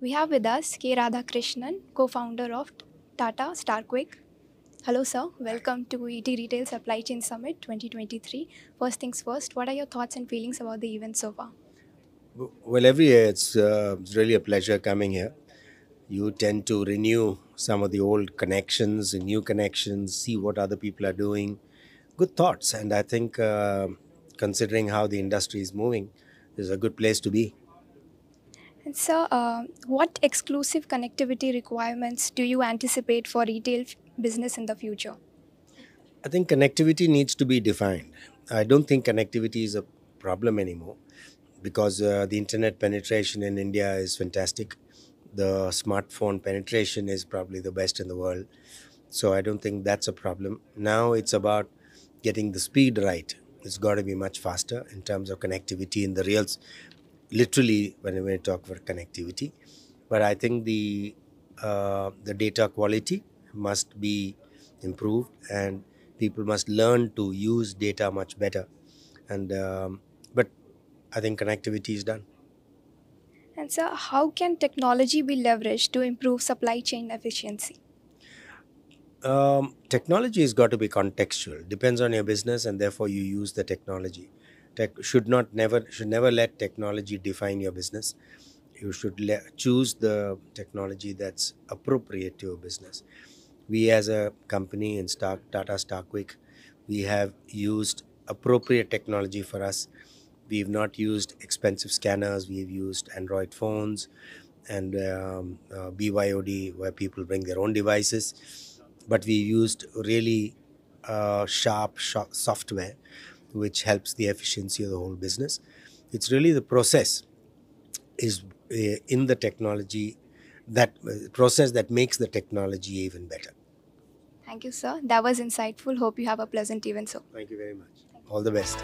We have with us K. Radhakrishnan, co-founder of Tata Starquik. Hello, sir. Welcome to ET Retail Supply Chain Summit 2023. First things first, what are your thoughts and feelings about the event so far? Well, every year it's, uh, really a pleasure coming here. You tend to renew some of the old connections new connections, see what other people are doing. Good thoughts, and I think uh, considering how the industry is moving, is a good place to be. And uh, what exclusive connectivity requirements do you anticipate for retail business in the future? I think connectivity needs to be defined. I don't think connectivity is a problem anymore because uh, the internet penetration in India is fantastic. The smartphone penetration is probably the best in the world. So I don't think that's a problem. Now it's about getting the speed right. It's got to be much faster in terms of connectivity in the real, literally when we talk about connectivity. But I think the uh, the data quality must be improved and people must learn to use data much better. And um, but I think connectivity is done. And sir, how can technology be leveraged to improve supply chain efficiency? Um, technology has got to be contextual. Depends on your business, and therefore you use the technology. Tech should not never should never let technology define your business. You should le- choose the technology that's appropriate to your business. We, as a company in Tata Starquik, we have used appropriate technology for us. We've not used expensive scanners. We've used Android phones and um, uh, BYOD, where people bring their own devices. But we used really uh, sharp, sharp software, which helps the efficiency of the whole business. It's really the process is uh, in the technology that uh, process that makes the technology even better. Thank you, sir. That was insightful. Hope you have a pleasant event, sir. Thank you very much. All the best.